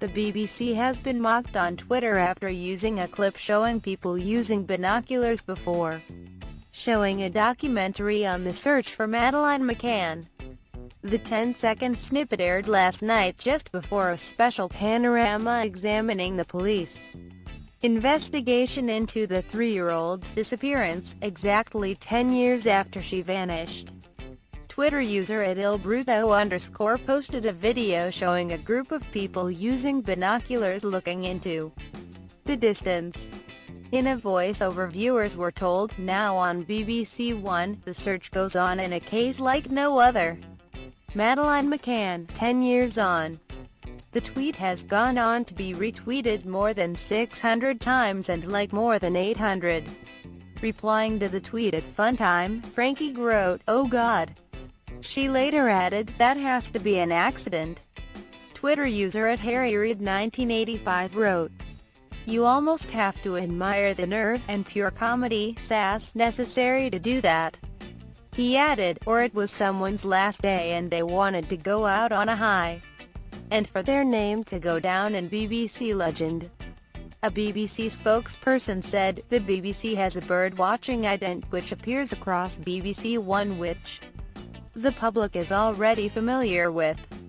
The BBC has been mocked on Twitter after using a clip showing people using binoculars before showing a documentary on the search for Madeleine McCann. The 10-second snippet aired last night just before a special panorama examining the police investigation into the three-year-old's disappearance, exactly 10 years after she vanished. Twitter user at ilbruto underscore posted a video showing a group of people using binoculars looking into the distance. In a voiceover viewers were told, now on BBC One, the search goes on in a case like no other. Madeleine McCann, 10 years on. The tweet has gone on to be retweeted more than 600 times and liked more than 800. Replying to the tweet at Funtime, Frankie wrote, Oh god. She later added, that has to be an accident. Twitter user at HarryReid1985 wrote, You almost have to admire the nerve and pure comedy sass necessary to do that. He added, or it was someone's last day and they wanted to go out on a high. And for their name to go down in BBC legend. A BBC spokesperson said, the BBC has a bird-watching ident which appears across BBC One which the public is already familiar with.